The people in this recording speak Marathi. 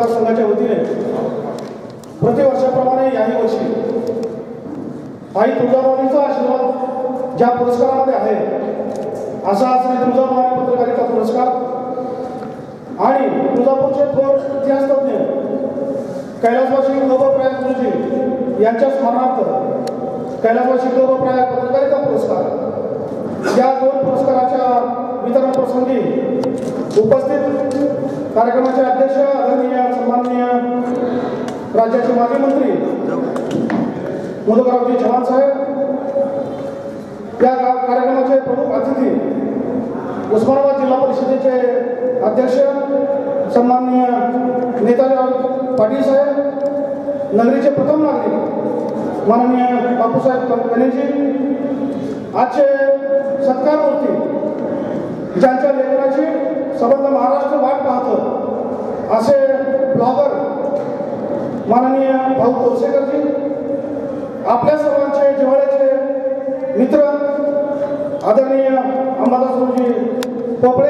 मतदारसंघाच्या वतीने प्रतिवर्षाप्रमाणे याही वर्षी आई तुळजाभवानीचा आशीर्वाद ज्या पुरस्कारामध्ये आहे असा श्री तुळजाभवानी पत्रकारिता पुरस्कार आणि तुळजापूरचे थोर इतिहासतज्ञ कैलासवासी गौरवप्रयाग गुरुजी यांच्या स्मरणार्थ कैलासवासी गौरवप्रयाग पत्रकारिता पुरस्कार या दोन पुरस्काराच्या वितरण प्रसंगी उपस्थित कार्यक्रमाचे अध्यक्ष राज्याचे माजी मंत्री मधुकररावजी चव्हाण साहेब या कार्यक्रमाचे प्रमुख अतिथी उस्मानाबाद जिल्हा परिषदेचे अध्यक्ष सन्माननीय नेताजीराव पाटील साहेब नगरीचे प्रथम नागरिक माननीय बापूसाहेब गणेशजी आजचे सत्कारमूर्ती ज्यांच्या लेखनाची संबंध महाराष्ट्र वाट पाहतो असे माननीय भाऊ तोरसेकरजी आपल्या सर्वांचे जिव्हाळ्याचे मित्र आदरणीय अंबादासजी पोपळे